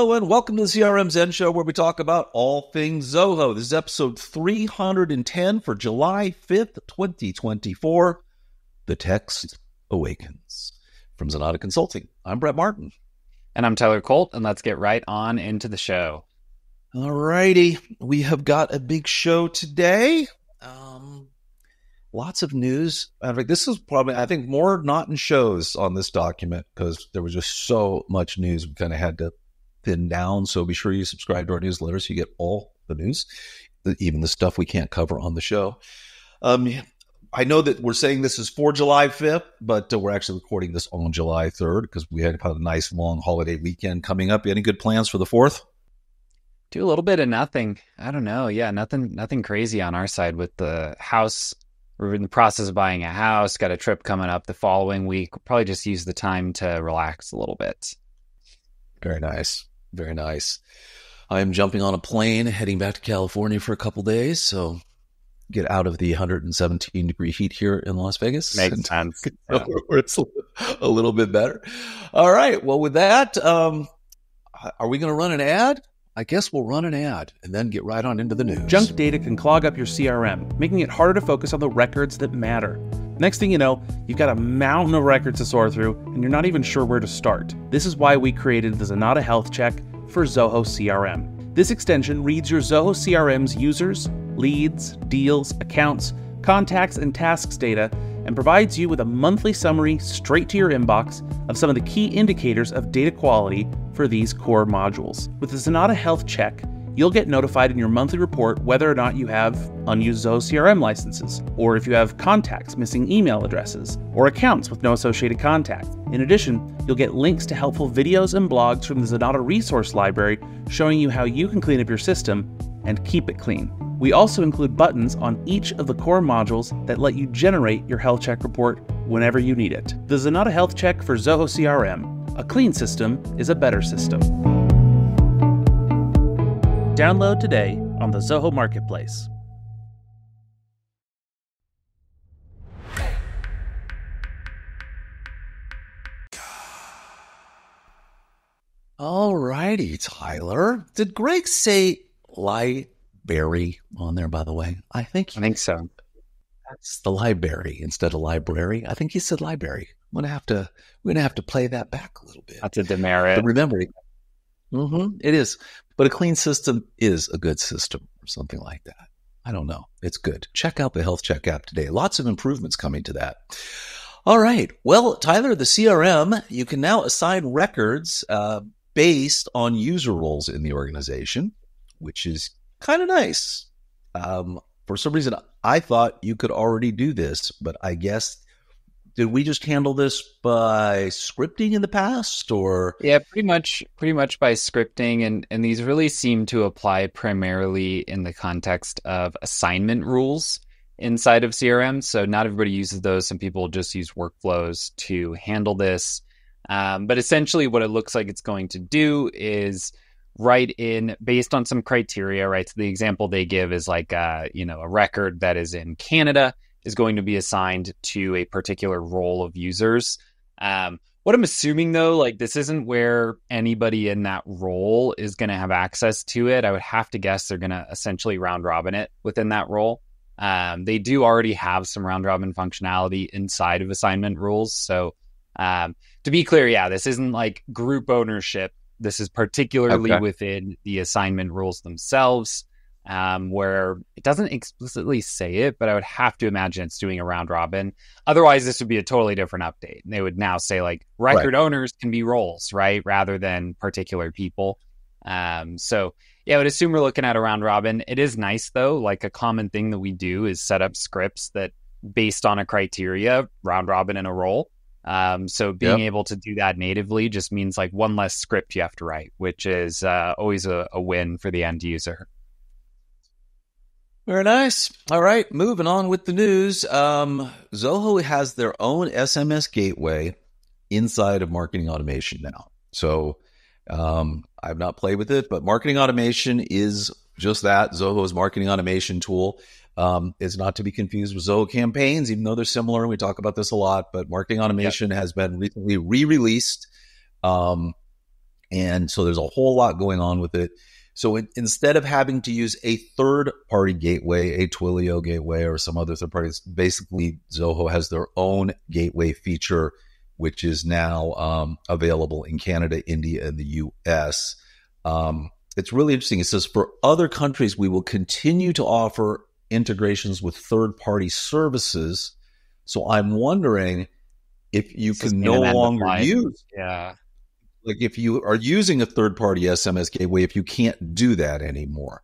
hello, and welcome to the CRM Zen Show where we talk about all things Zoho. This is episode 310 for July 5th, 2024. The Text Awakens from Zenatta Consulting. I'm Brett Martin. And I'm Tyler Colt, and let's get right on into the show. All righty. We have got a big show today. Um, lots of news. In fact, this is probably, I think, more not in shows on this document because there was just so much news we kind of had to thin down. So be sure you subscribe to our newsletter so you get all the news, even the stuff we can't cover on the show. Um, I know that we're saying this is for July 5th, but uh, we're actually recording this on July 3rd because we had a nice long holiday weekend coming up. Any good plans for the 4th? Do a little bit of nothing. I don't know. Yeah, nothing nothing crazy on our side with the house we're in the process of buying a house, got a trip coming up the following week. We'll probably just use the time to relax a little bit. Very nice. Very nice. I am jumping on a plane heading back to California for a couple days, so get out of the 117 degree heat here in Las Vegas. Makes sense. Yeah. It's a little bit better. All right. Well, with that, um, are we going to run an ad? I guess we'll run an ad and then get right on into the news. Junk data can clog up your CRM, making it harder to focus on the records that matter. Next thing you know, you've got a mountain of records to sort through, and you're not even sure where to start. This is why we created the Zenatta Health Check for Zoho CRM. This extension reads your Zoho CRM's users, leads, deals, accounts, contacts, and tasks data and provides you with a monthly summary straight to your inbox of some of the key indicators of data quality for these core modules. With the Zenatta Health Check, you'll get notified in your monthly report whether or not you have unused Zoho CRM licenses, or if you have contacts missing email addresses, or accounts with no associated contacts. In addition, you'll get links to helpful videos and blogs from the Zenatta Resource Library showing you how you can clean up your system and keep it clean. We also include buttons on each of the core modules that let you generate your health check report whenever you need it. The Zenatta Health Check for Zoho CRM. A clean system is a better system. Download today on the Zoho Marketplace. All righty, Tyler. Did Greg say library on there, by the way? I think I think so. That's the library instead of library. I think he said library. I'm gonna have to we're gonna have to play that back a little bit. That's a demerit. But remember, mm-hmm, it is. But a clean system is a good system, or something like that. I don't know. It's good. Check out the Health Check app today. Lots of improvements coming to that. All right. Well, Tyler, the CRM, you can now assign records uh, based on user roles in the organization, which is kind of nice. Um, for some reason, I thought you could already do this, but I guess did we just handle this by scripting in the past or? Yeah pretty much pretty much by scripting and and these really seem to apply primarily in the context of assignment rules inside of crm so not everybody uses those. Some people just use workflows to handle this. Um, but essentially what it looks like it's going to do is write in based on some criteria right so the example they give is like uh, you know a record that is in canada is going to be assigned to a particular role of users. Um, what I'm assuming though, like this isn't where anybody in that role is going to have access to it. I would have to guess they're going to essentially round robin it within that role. Um, they do already have some round robin functionality inside of assignment rules. So um, to be clear, yeah, this isn't like group ownership. This is particularly okay. within the assignment rules themselves um, where it doesn't explicitly say it, but I would have to imagine it's doing a round robin. Otherwise, this would be a totally different update. They would now say like record right. owners can be roles, right, rather than particular people. Um, so yeah, I would assume we're looking at a round robin. It is nice though. Like a common thing that we do is set up scripts that, based on a criteria, round robin in a role. Um, so being yep. able to do that natively just means like one less script you have to write, which is uh, always a, a win for the end user. Very nice. All right, moving on with the news. Um, Zoho has their own SMS gateway inside of marketing automation now. So um, I've not played with it, but marketing automation is just that Zoho's marketing automation tool. Um, is not to be confused with Zoho campaigns, even though they're similar. We talk about this a lot, but marketing automation yep. has been recently re released. Um, And so there's a whole lot going on with it. So it, instead of having to use a third party gateway, a Twilio gateway or some other third parties, basically Zoho has their own gateway feature, which is now um, available in Canada, India, and the US. Um, it's really interesting. It says for other countries, we will continue to offer integrations with third party services. So I'm wondering if you this can no longer use yeah like if you are using a third party SMS gateway, if you can't do that anymore,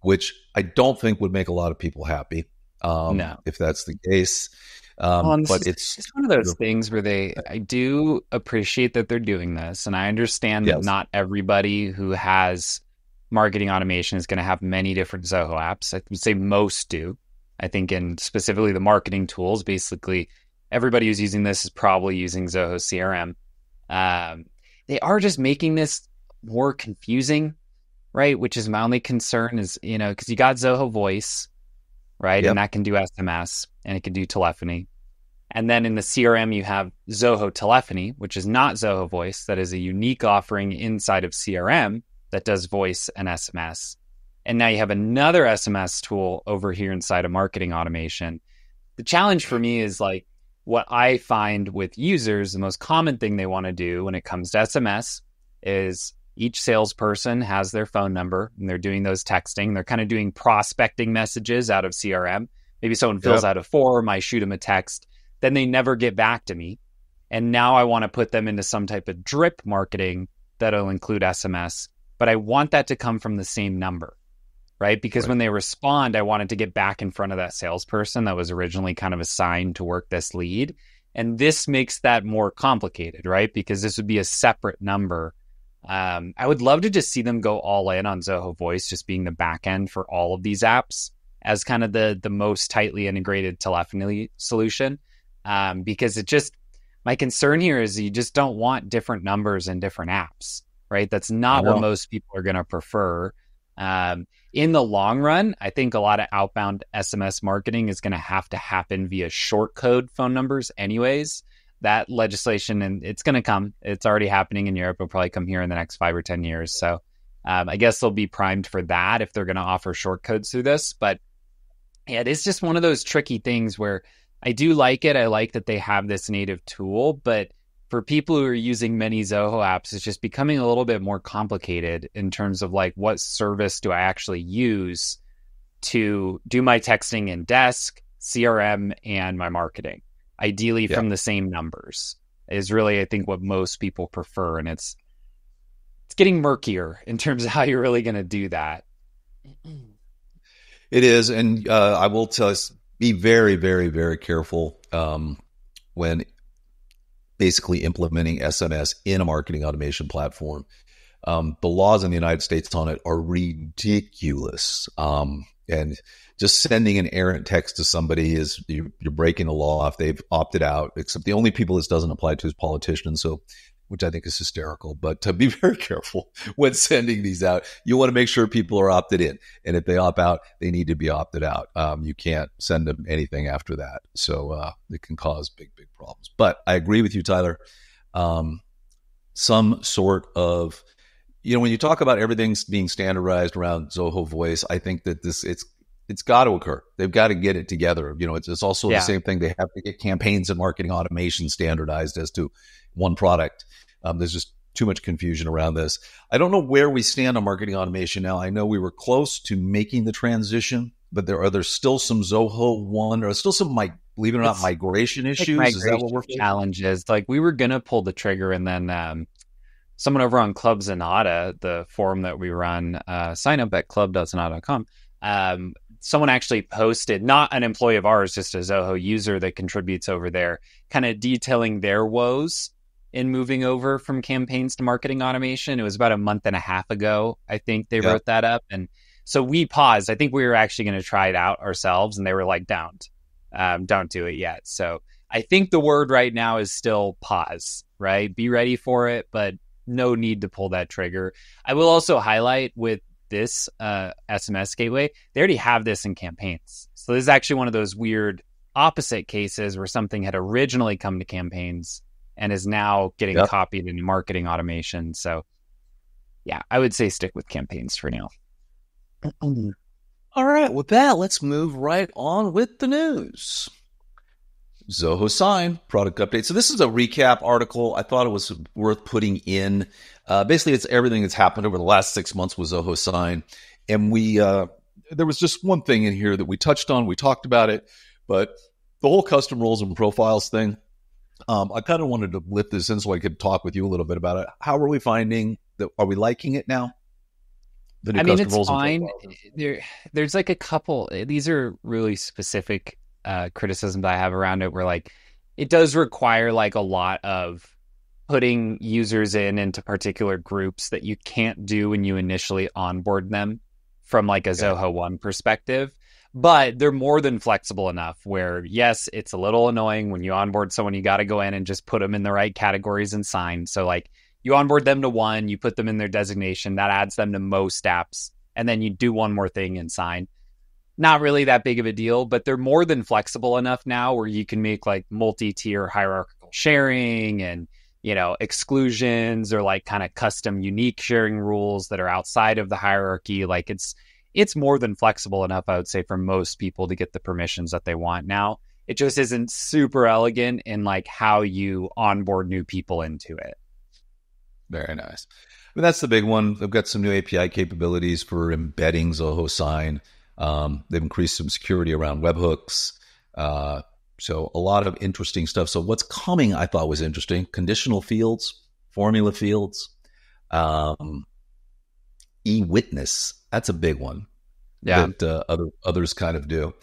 which I don't think would make a lot of people happy. Um, no. if that's the case. Um, well, but it's, it's one of those things where they, I do appreciate that they're doing this. And I understand yes. that not everybody who has marketing automation is going to have many different Zoho apps. I would say most do. I think in specifically the marketing tools, basically everybody who's using this is probably using Zoho CRM. Um, they are just making this more confusing, right? Which is my only concern is, you know, because you got Zoho Voice, right? Yep. And that can do SMS and it can do telephony. And then in the CRM, you have Zoho Telephony, which is not Zoho Voice. That is a unique offering inside of CRM that does voice and SMS. And now you have another SMS tool over here inside of marketing automation. The challenge for me is like, what I find with users, the most common thing they want to do when it comes to SMS is each salesperson has their phone number and they're doing those texting. They're kind of doing prospecting messages out of CRM. Maybe someone fills yep. out a form, I shoot them a text, then they never get back to me. And now I want to put them into some type of drip marketing that'll include SMS, but I want that to come from the same number right? Because right. when they respond, I wanted to get back in front of that salesperson that was originally kind of assigned to work this lead. And this makes that more complicated, right? Because this would be a separate number. Um, I would love to just see them go all in on Zoho Voice, just being the back end for all of these apps as kind of the the most tightly integrated telephony solution. Um, because it just my concern here is you just don't want different numbers in different apps, right? That's not what most people are going to prefer. Um, in the long run, I think a lot of outbound SMS marketing is going to have to happen via short code phone numbers, anyways. That legislation, and it's going to come. It's already happening in Europe. It'll probably come here in the next five or 10 years. So um, I guess they'll be primed for that if they're going to offer short codes through this. But yeah, it is just one of those tricky things where I do like it. I like that they have this native tool, but for people who are using many Zoho apps, it's just becoming a little bit more complicated in terms of like what service do I actually use to do my texting in desk, CRM, and my marketing. Ideally yeah. from the same numbers is really I think what most people prefer. And it's it's getting murkier in terms of how you're really gonna do that. It is, and uh, I will tell us be very, very, very careful um, when basically implementing SMS in a marketing automation platform. Um, the laws in the United States on it are ridiculous. Um, and just sending an errant text to somebody is you're, you're, breaking the law if they've opted out. Except the only people this doesn't apply to is politicians. So which I think is hysterical. But to be very careful when sending these out. You want to make sure people are opted in, and if they opt out, they need to be opted out. Um, you can't send them anything after that, so uh, it can cause big, big problems. But I agree with you, Tyler. Um, some sort of you know when you talk about everything's being standardized around Zoho Voice, I think that this it's it's got to occur. They've got to get it together. You know, it's, it's also yeah. the same thing. They have to get campaigns and marketing automation standardized as to one product. Um, there's just too much confusion around this. I don't know where we stand on marketing automation now. I know we were close to making the transition, but there are there's still some Zoho one or still some my believe it or not migration issues. Migration Is that what we're challenges? Like we were gonna pull the trigger, and then um, someone over on Club Zenatta, the forum that we run, uh, sign up at club.zenatta.com. Um, someone actually posted, not an employee of ours, just a Zoho user that contributes over there, kind of detailing their woes in moving over from campaigns to marketing automation. It was about a month and a half ago, I think they wrote that up. And so we paused. I think we were actually going to try it out ourselves, and they were like, don't, um, don't do it yet. So I think the word right now is still pause, right? Be ready for it, but no need to pull that trigger. I will also highlight with this uh, SMS gateway, they already have this in campaigns. So this is actually one of those weird opposite cases where something had originally come to campaigns and is now getting yep. copied in marketing automation. So yeah, I would say stick with campaigns for now. All right, with that, let's move right on with the news. Zoho Sign product update. So this is a recap article. I thought it was worth putting in. Uh, basically, it's everything that's happened over the last six months with Zoho Sign, and we uh, there was just one thing in here that we touched on. We talked about it, but the whole custom roles and profiles thing. Um, I kind of wanted to lift this in so I could talk with you a little bit about it. How are we finding that? Are we liking it now? I mean, it's fine. There, there's like a couple. These are really specific uh, criticism that I have around it, where like it does require like a lot of putting users in into particular groups that you can't do when you initially onboard them from like a Zoho One perspective. But they're more than flexible enough where, yes, it's a little annoying when you onboard someone, you got to go in and just put them in the right categories and sign. So, like, you onboard them to one, you put them in their designation, that adds them to most apps, and then you do one more thing and sign not really that big of a deal, but they're more than flexible enough now where you can make like multi-tier hierarchical sharing and you know exclusions or like kind of custom unique sharing rules that are outside of the hierarchy like it's it's more than flexible enough i would say for most people to get the permissions that they want now. It just isn't super elegant in like how you onboard new people into it. Very nice. I mean, that's the big one. They've got some new api capabilities for embedding zoho sign. Um, they've increased some security around webhooks. Uh, so a lot of interesting stuff. So what's coming, I thought was interesting: conditional fields, formula fields, um, e-witness. That's a big one. Yeah, that uh, other others kind of do.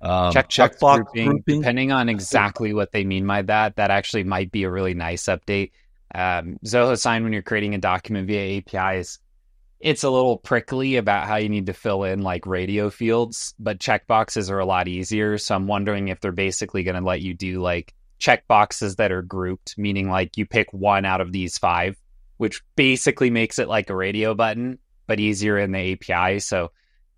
Um, check checkbox grouping, grouping, depending on exactly what they mean by that, that actually might be a really nice update. Um, Zoho Sign, when you're creating a document via APIs, it's a little prickly about how you need to fill in like radio fields, but checkboxes are a lot easier. So I'm wondering if they're basically going to let you do like checkboxes that are grouped, meaning like you pick one out of these five, which basically makes it like a radio button, but easier in the API. So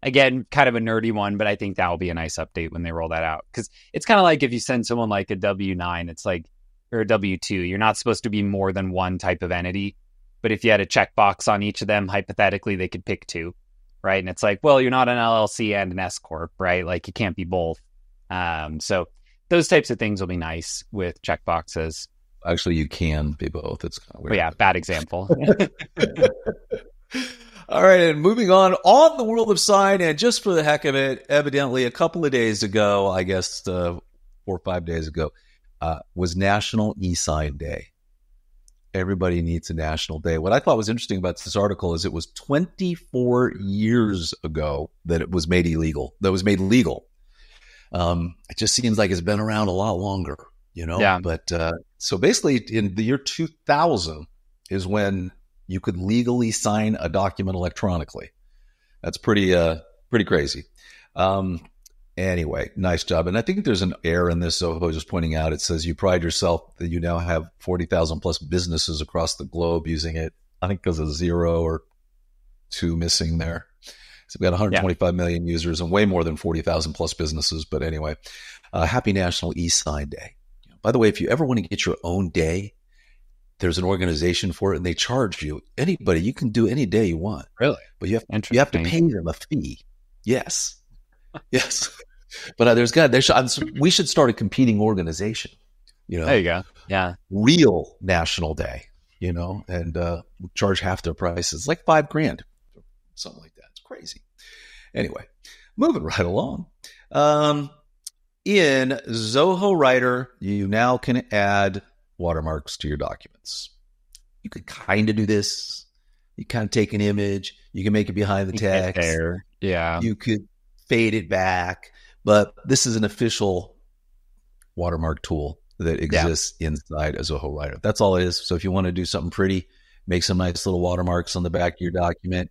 again, kind of a nerdy one, but I think that will be a nice update when they roll that out. Cause it's kind of like if you send someone like a W 9, it's like, or a W 2, you're not supposed to be more than one type of entity. But if you had a checkbox on each of them, hypothetically, they could pick two, right? And it's like, well, you're not an LLC and an S corp, right? Like you can't be both. Um, so those types of things will be nice with checkboxes. Actually, you can be both. It's kind of weird. But yeah, bad example. All right, and moving on on the world of sign, and just for the heck of it, evidently a couple of days ago, I guess uh, four or five days ago, uh, was National E-Sign Day everybody needs a national day. What I thought was interesting about this article is it was 24 years ago that it was made illegal, that was made legal. Um, it just seems like it's been around a lot longer, you know? Yeah. But uh, so basically, in the year 2000 is when you could legally sign a document electronically. That's pretty, uh, pretty crazy. Um, Anyway, nice job. And I think there's an error in this. So I was just pointing out, it says you pride yourself that you now have 40,000 plus businesses across the globe using it. I think there's a zero or two missing there. So we got 125 yeah. million users and way more than 40,000 plus businesses. But anyway, uh, happy National E-Sign Day. By the way, if you ever want to get your own day, there's an organization for it and they charge you. Anybody, you can do any day you want. Really? But you have, you have to pay them a fee. Yes. yes. But uh, there's got there should, we should start a competing organization. You know, there you go. Yeah, real National Day. You know, and uh, charge half their prices, like five grand, something like that. It's crazy. Anyway, moving right along. Um, in Zoho Writer, you now can add watermarks to your documents. You could kind of do this. You kind of take an image, you can make it behind the text. There. Yeah. You could fade it back. But this is an official watermark tool that exists yeah. inside as a Zoho Writer. That's all it is. So if you want to do something pretty, make some nice little watermarks on the back of your document.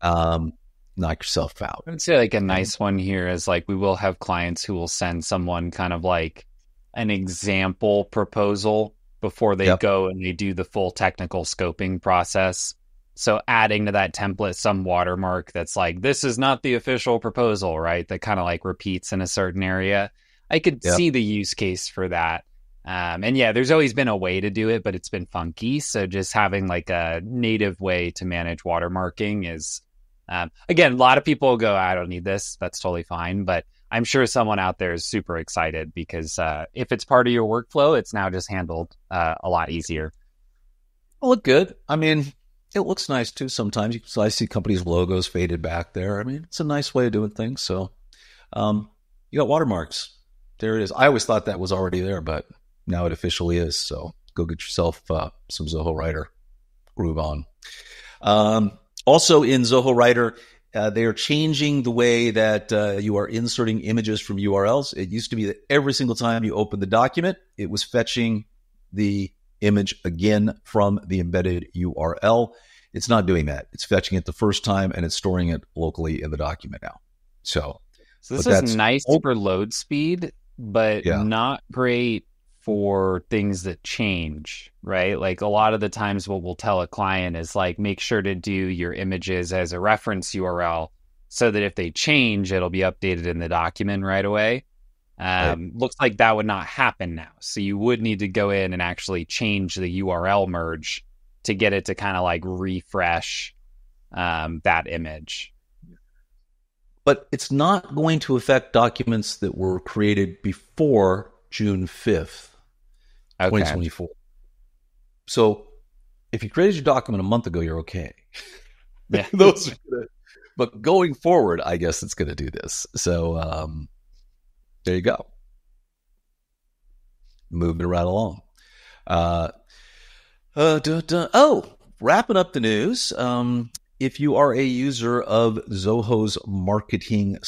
Um, knock yourself out. I would say like a nice one here is like we will have clients who will send someone kind of like an example proposal before they yep. go and they do the full technical scoping process. So adding to that template some watermark that's like, this is not the official proposal, right? That kind of like repeats in a certain area. I could yep. see the use case for that. Um, and yeah, there's always been a way to do it, but it's been funky. So just having like a native way to manage watermarking is, um, again, a lot of people go, I don't need this. That's totally fine. But I'm sure someone out there is super excited because uh, if it's part of your workflow, it's now just handled uh, a lot easier. Look good. I mean, it looks nice too sometimes. So I see companies' logos faded back there. I mean, it's a nice way of doing things. So um, you got watermarks. There it is. I always thought that was already there, but now it officially is. So go get yourself uh, some Zoho Writer. Groove on. Um, also in Zoho Writer, uh, they are changing the way that uh, you are inserting images from URLs. It used to be that every single time you open the document, it was fetching the image again from the embedded URL. It's not doing that. It's fetching it the first time and it's storing it locally in the document now. So, so this is nice for load speed, but yeah. not great for things that change, right? Like a lot of the times, what we'll tell a client is like, make sure to do your images as a reference URL so that if they change, it'll be updated in the document right away. Um, right. Looks like that would not happen now. So you would need to go in and actually change the URL merge to get it to kind of like refresh um, that image. But it's not going to affect documents that were created before June 5th okay. 2024. So if you created your document a month ago, you're okay. Yeah. Those gonna, but going forward, I guess it's going to do this. So um, there you go. Moving right along. Uh, uh, duh, duh. Oh, wrapping up the news. Um, if you are a user of Zoho's Marketing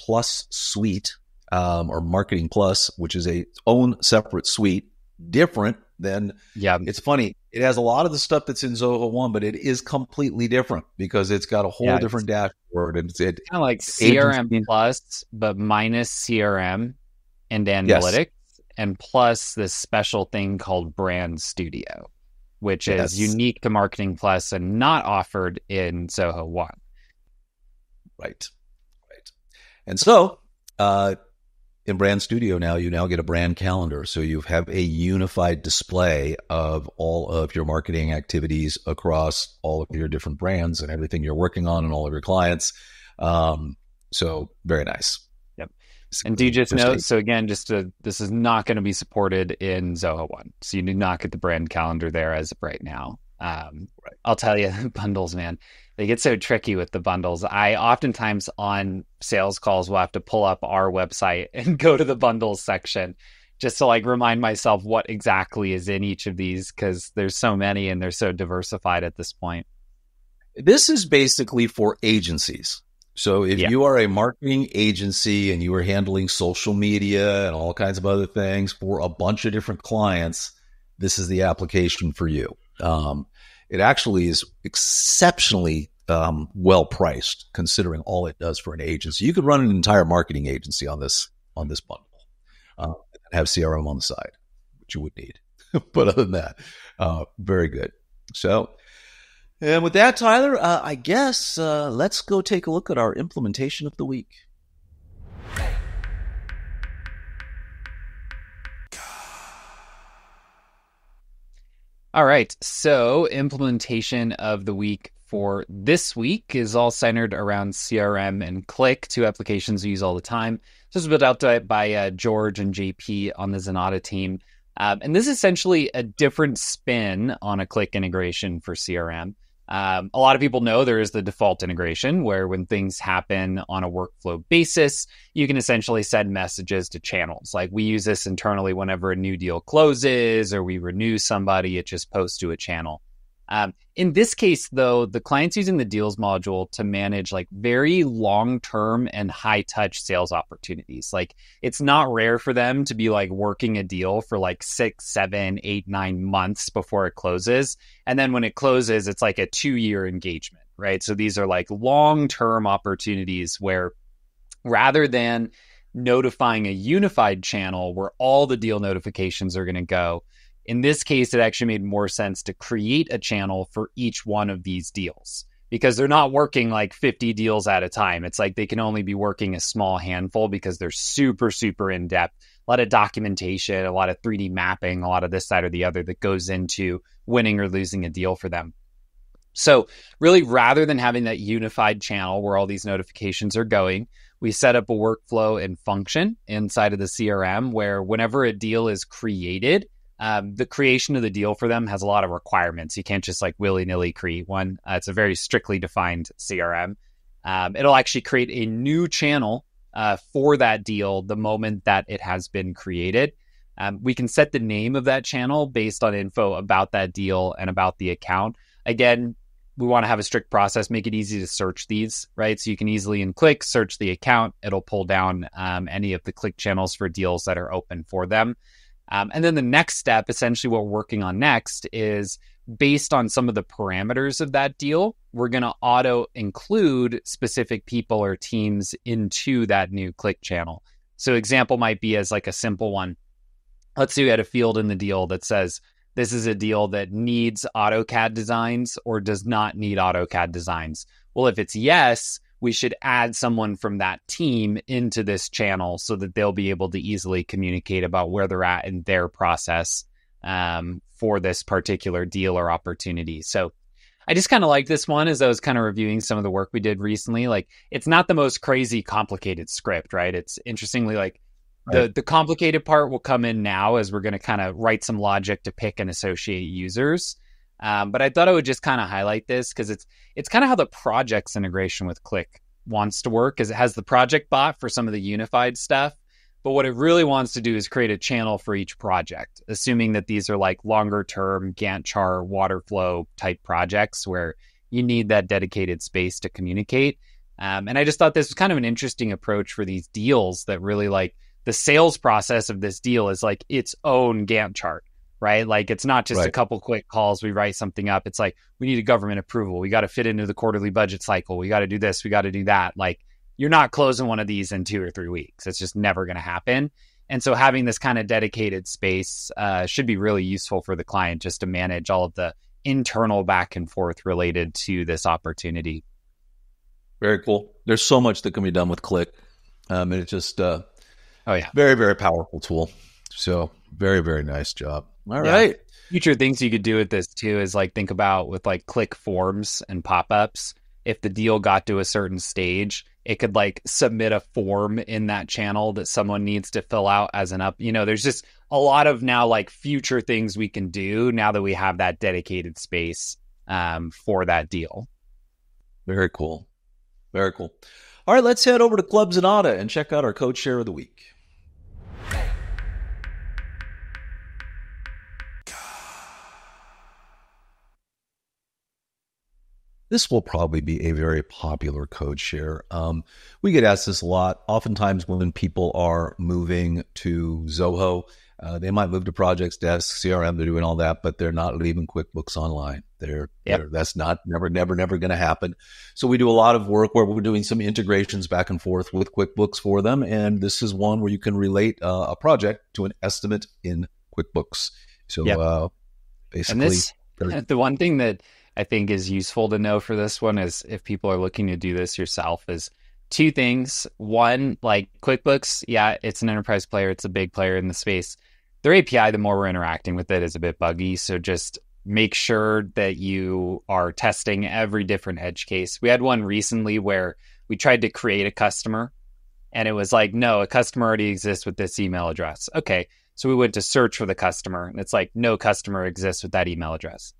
Plus suite, um, or Marketing Plus, which is a own separate suite, different than yeah it's funny it has a lot of the stuff that's in zoho 1 but it is completely different because it's got a whole yeah, different dashboard and it's it, kind of like crm agency. plus but minus crm and analytics yes. and plus this special thing called brand studio which yes. is unique to marketing plus and not offered in zoho 1 right right and so uh in Brand Studio now, you now get a brand calendar. So you have a unified display of all of your marketing activities across all of your different brands and everything you're working on and all of your clients. Um, so very nice. Yep. And do you just know? So again, just to, this is not going to be supported in Zoho One. So you do not get the brand calendar there as of right now. Um, right. I'll tell you, bundles, man they get so tricky with the bundles. I oftentimes on sales calls will have to pull up our website and go to the bundles section just to like remind myself what exactly is in each of these because there's so many and they're so diversified at this point. This is basically for agencies. So if yeah. you are a marketing agency and you are handling social media and all kinds of other things for a bunch of different clients, this is the application for you. Um, it actually is exceptionally um, well priced considering all it does for an agency. You could run an entire marketing agency on this on this bundle uh, and have CRM on the side, which you would need. but other than that, uh, very good. So, and with that, Tyler, uh, I guess uh, let's go take a look at our implementation of the week. All right. So, implementation of the week for this week is all centered around CRM and Cliq, two applications we use all the time. This was built out by uh, George and JP on the Zenatta team. Um, and this is essentially a different spin on a Cliq integration for CRM. Um, a lot of people know there is the default integration where when things happen on a workflow basis, you can essentially send messages to channels. Like we use this internally whenever a new deal closes or we renew somebody, it just posts to a channel. Um, in this case, though, the client's using the deals module to manage like very long term and high touch sales opportunities. Like it's not rare for them to be like working a deal for like six, seven, eight, nine months before it closes. And then when it closes, it's like a two year engagement, right? So these are like long term opportunities where rather than notifying a unified channel where all the deal notifications are going to go, in this case, it actually made more sense to create a channel for each one of these deals because they're not working like 50 deals at a time. It's like they can only be working a small handful because they're super, super in depth. a lot of documentation, a lot of 3D mapping, a lot of this side or the other that goes into winning or losing a deal for them. So, really, rather than having that unified channel where all these notifications are going, we set up a workflow and function inside of the CRM where whenever a deal is created, um, the creation of the deal for them has a lot of requirements. You can't just like willy nilly create one. Uh, it's a very strictly defined CRM. Um, it'll actually create a new channel uh, for that deal the moment that it has been created. Um, we can set the name of that channel based on info about that deal and about the account. Again, we want to have a strict process, make it easy to search these, right? So you can easily in Cliq search the account. It'll pull down um, any of the Cliq channels for deals that are open for them. Um, and then the next step, essentially what we're working on next, is based on some of the parameters of that deal, we're going to auto include specific people or teams into that new Cliq channel. So example might be as like a simple one. Let's say we had a field in the deal that says this is a deal that needs AutoCAD designs or does not need AutoCAD designs. Well, if it's yes, we should add someone from that team into this channel so that they'll be able to easily communicate about where they're at in their process um, for this particular deal or opportunity. So I just kind of like this one as I was kind of reviewing some of the work we did recently. Like it's not the most crazy complicated script, right? It's interestingly like the right. the complicated part will come in now as we're going to kind of write some logic to pick and associate users. Um, but I thought I would just kind of highlight this because it's it's kind of how the projects integration with Cliq wants to work, is it has the project bot for some of the unified stuff. But what it really wants to do is create a channel for each project, assuming that these are like longer term Gantt chart, waterfall type projects where you need that dedicated space to communicate. Um, and I just thought this was kind of an interesting approach for these deals that really like the sales process of this deal is like its own Gantt chart right? Like it's not just right. a couple quick calls. We write something up. It's like we need a government approval. We got to fit into the quarterly budget cycle. We got to do this. We got to do that. Like you're not closing one of these in two or three weeks. It's just never going to happen. And so having this kind of dedicated space uh, should be really useful for the client just to manage all of the internal back and forth related to this opportunity. Very cool. There's so much that can be done with Cliq. Um, and it's just, uh, oh yeah, very, very powerful tool. So very, very nice job. All yeah. right. Future things you could do with this too is like think about with like Cliq forms and pop ups. If the deal got to a certain stage, it could like submit a form in that channel that someone needs to fill out as an up. You know, there's just a lot of now like future things we can do now that we have that dedicated space um, for that deal. Very cool. Very cool. All right, let's head over to Clubs Zenatta and check out our code share of the week. This will probably be a very popular code share. Um, we get asked this a lot. Oftentimes, when people are moving to Zoho, uh, they might move to Projects Desk, CRM, they're doing all that, but they're not leaving QuickBooks Online. They're, yep. they're that's not never, never, never going to happen. So we do a lot of work where we're doing some integrations back and forth with QuickBooks for them, and this is one where you can relate uh, a project to an estimate in QuickBooks. So yep. uh, basically, this, the one thing that I think is useful to know for this one is if people are looking to do this yourself is two things. One, like QuickBooks, yeah, it's an enterprise player, it's a big player in the space. Their API, the more we're interacting with it, is a bit buggy. So just make sure that you are testing every different edge case. We had one recently where we tried to create a customer and it was like, no, a customer already exists with this email address. Okay. So we went to search for the customer and it's like, no customer exists with that email address.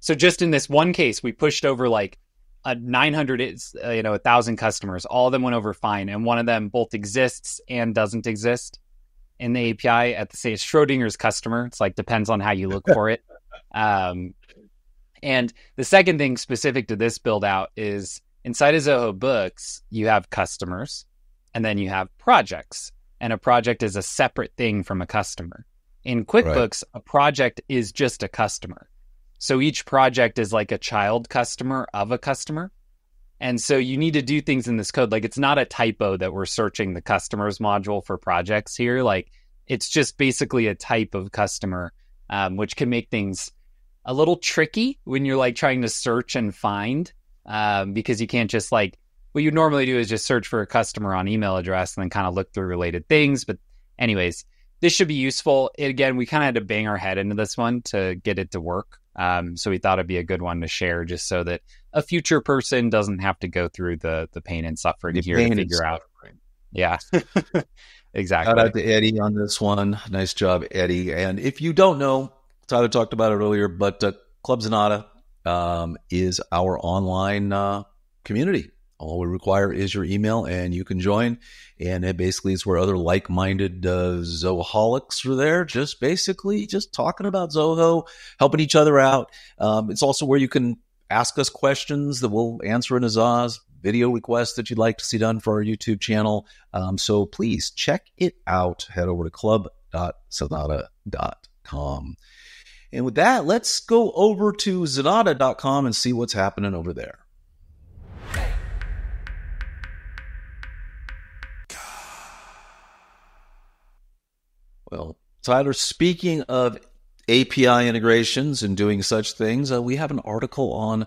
So just in this one case, we pushed over like a 900, uh, you know, a thousand customers. All of them went over fine, and one of them both exists and doesn't exist in the API at the same Schrodinger's customer. It's like depends on how you look for it. Um, and the second thing specific to this build out is inside of Zoho Books, you have customers, and then you have projects, and a project is a separate thing from a customer. In QuickBooks, right. a project is just a customer. So each project is like a child customer of a customer. And so you need to do things in this code. Like it's not a typo that we're searching the customers module for projects here. Like it's just basically a type of customer, um, which can make things a little tricky when you're like trying to search and find um, because you can't just like what you normally do is just search for a customer on email address and then kind of look through related things. But anyways, this should be useful. Again, we kind of had to bang our head into this one to get it to work. Um, so we thought it'd be a good one to share, just so that a future person doesn't have to go through the the pain and suffering The here to figure out. suffering. Yeah, exactly. Shout out to Eddie on this one. Nice job, Eddie. And if you don't know, Tyler talked about it earlier, but uh, Club Zenatta um, is our online uh, community. All we require is your email, and you can join. And it basically is where other like-minded uh, Zoholics are there, just basically just talking about Zoho, helping each other out. Um, it's also where you can ask us questions that we'll answer in Azaz, video requests that you'd like to see done for our YouTube channel. Um, so please check it out. Head over to club.zenatta.com. And with that, let's go over to zenatta.com and see what's happening over there. Well, Tyler, speaking of API integrations and doing such things, uh, we have an article on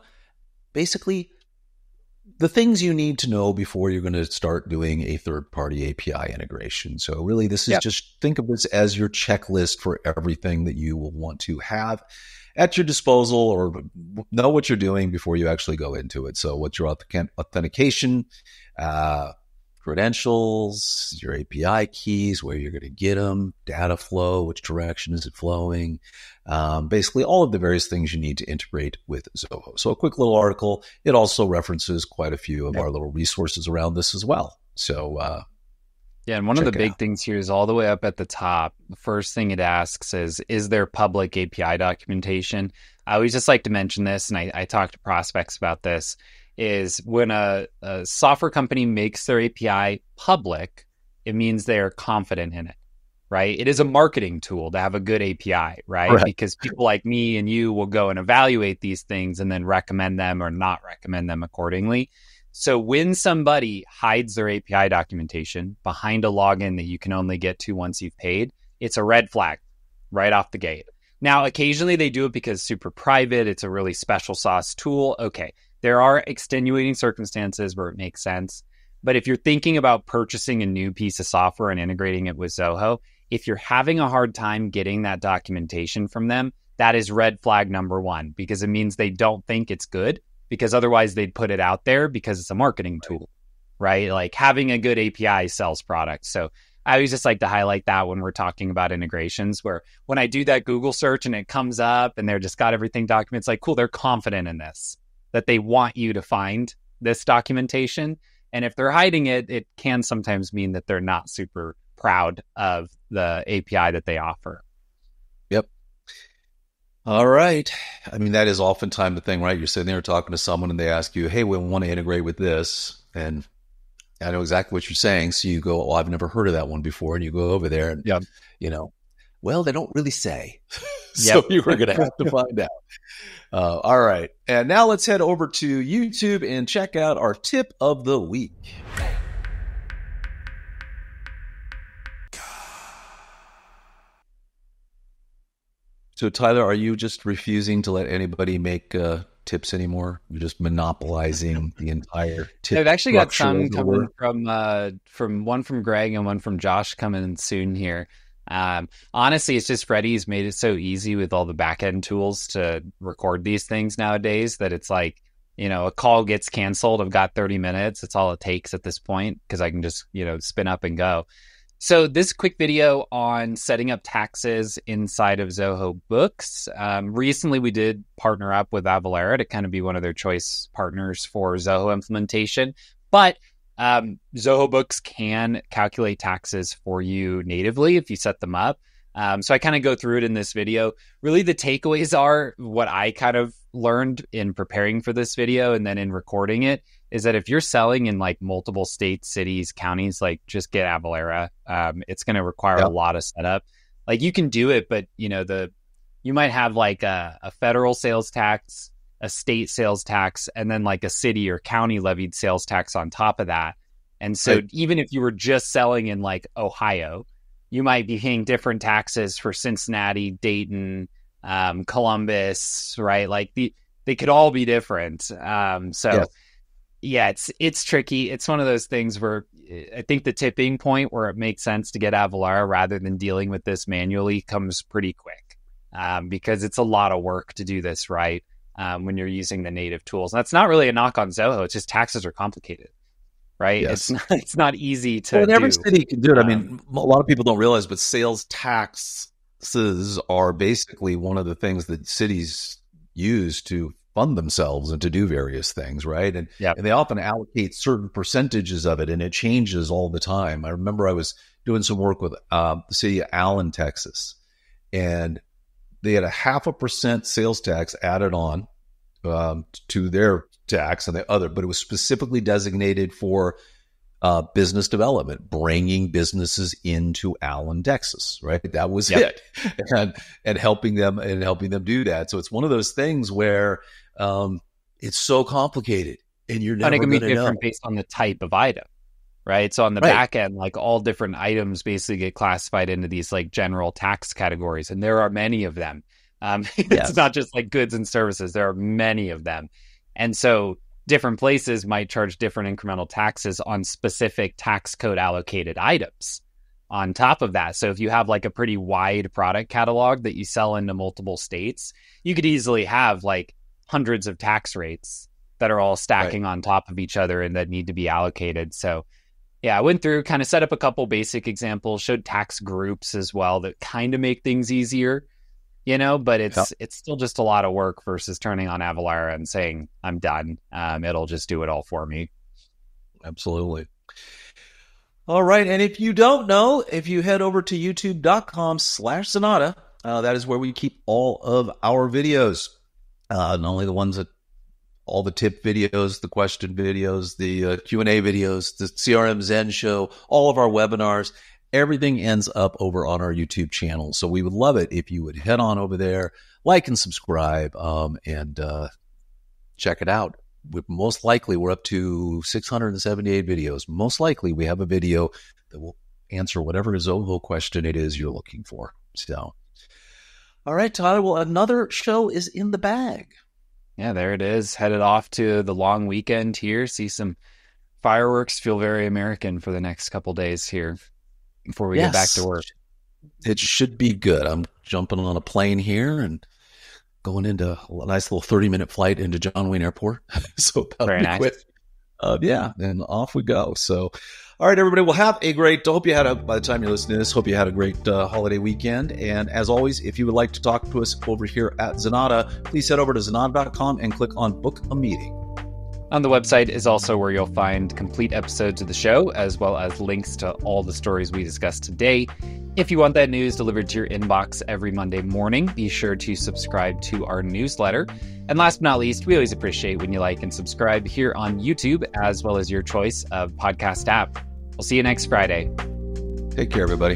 basically the things you need to know before you're going to start doing a third party API integration. So, really, this is Yep. just think of this as your checklist for everything that you will want to have at your disposal or know what you're doing before you actually go into it. So, what's your authentic- authentication, uh, credentials, your API keys, where you're going to get them, data flow, which direction is it flowing, um, basically all of the various things you need to integrate with Zoho. So a quick little article. It also references quite a few of our little resources around this as well. So uh, Yeah, and one of the big out. things here is all the way up at the top. The first thing it asks is, is there public API documentation? I always just like to mention this, and I, I talk to prospects about this, is when a, a software company makes their API public, it means they are confident in it, right? It is a marketing tool to have a good API, right? Correct. Because people like me and you will go and evaluate these things and then recommend them or not recommend them accordingly. So when somebody hides their API documentation behind a login that you can only get to once you've paid, it's a red flag right off the gate. Now, occasionally they do it because it's super private, it's a really special sauce tool. Okay, there are extenuating circumstances where it makes sense. But if you're thinking about purchasing a new piece of software and integrating it with Zoho, if you're having a hard time getting that documentation from them, that is red flag number one because it means they don't think it's good because otherwise they'd put it out there because it's a marketing tool, right? Like having a good API sells products. So I always just like to highlight that when we're talking about integrations, where when I do that Google search and it comes up and they're just got everything documents, like, cool, they're confident in this, that they want you to find this documentation. And if they're hiding it, it can sometimes mean that they're not super proud of the API that they offer. Yep. All right. I mean, that is oftentimes the thing, right? You're sitting there talking to someone and they ask you, hey, we want to integrate with this. And I know exactly what you're saying. So you go, oh, I've never heard of that one before. And you go over there and, Yep. you know, well, they don't really say. so you were going to have to find out. Uh, all right. And now let's head over to YouTube and check out our tip of the week. So, Tyler, are you just refusing to let anybody make uh, tips anymore? You're just monopolizing the entire tip. I've actually got some coming from uh, from one from Greg and one from Josh coming soon here. Um, honestly, it's just Freddie's made it so easy with all the back end tools to record these things nowadays that it's like, you know, a call gets canceled. I've got 30 minutes. That's all it takes at this point because I can just, you know, spin up and go. So this quick video on setting up taxes inside of Zoho Books. Um, recently, we did partner up with Avalara to kind of be one of their choice partners for Zoho implementation. But um, Zoho Books can calculate taxes for you natively if you set them up. Um, so I kind of go through it in this video. Really, the takeaways are what I kind of learned in preparing for this video and then in recording it is that if you're selling in like multiple states, cities, counties, like just get Avalara. Um, it's going to require Yeah. a lot of setup. Like you can do it, but you know the you might have like a, a federal sales tax, a state sales tax, and then like a city or county levied sales tax on top of that. And so Right. even if you were just selling in like Ohio, you might be paying different taxes for Cincinnati, Dayton, um, Columbus, right? Like the they could all be different. Um, so Yes. yeah, it's it's tricky. It's one of those things where eh, I think the tipping point where it makes sense to get Avalara rather than dealing with this manually comes pretty quick um, because it's a lot of work to do this right um, when you're using the native tools. And that's not really a knock on Zoho. It's just taxes are complicated, right? Yes. It's not it's not easy to. Well, every do. city can do it. I Um, mean, a lot of people don't realize, but sales taxes are basically one of the things that cities use to fund themselves and to do various things, right? And, Yep. and they often allocate certain percentages of it, and it changes all the time. I remember I was doing some work with uh, the city of Allen, Texas, and they had a half a percent sales tax added on um, to their tax and the other, but it was specifically designated for uh, business development, bringing businesses into Allen, Texas, right? That was Yep. it, and and helping them and helping them do that. So it's one of those things where um, it's so complicated, and you're and never it can be going to know. different based on the type of item right so on the Right. back end like all different items basically get classified into these like general tax categories and there are many of them um, Yes. it's not just like goods and services. There are many of them. And so different places might charge different incremental taxes on specific tax code allocated items on top of that. So if you have like a pretty wide product catalog that you sell into multiple states you could easily have like hundreds of tax rates that are all stacking on top of each other and that need to be allocated. So, yeah, I went through, kind of set up a couple basic examples, showed tax groups as well that kind of make things easier, you know, but it's Yep. it's still just a lot of work versus turning on Avalara and saying I'm done. Um, it'll just do it all for me. Absolutely. All right. And if you don't know, if you head over to youtube.com slash Zenatta, uh, that is where we keep all of our videos. Uh, not only the ones that all the tip videos, the question videos, the uh, Q&A videos, the CRM Zen show, all of our webinars, everything ends up over on our YouTube channel. So we would love it if you would head on over there, like and subscribe, um, and uh, check it out we most likely we're up to 678 videos. Most likely we have a video that will answer whatever Zoho question it is you're looking for. So, all right, Tyler. Well, another show is in the bag. Yeah, there it is. Headed off to the long weekend here. See some fireworks. Feel very American for the next couple days here before we get back to work. It should be good. I'm jumping on a plane here and going into a nice little 30 minute flight into John Wayne Airport. so Very be nice. quick. Uh, yeah, and off we go. So, all right, everybody, we'll have a great. Hope you had a. By the time you're listening to this, hope you had a great uh, holiday weekend. And as always, if you would like to talk to us over here at Zenatta, please head over to zenatta.com and click on Book a Meeting. On the website is also where you'll find complete episodes of the show, as well as links to all the stories we discussed today. If you want that news delivered to your inbox every Monday morning, be sure to subscribe to our newsletter. And last but not least, we always appreciate when you like and subscribe here on YouTube, as well as your choice of podcast app. We'll see you next Friday. Take care, everybody.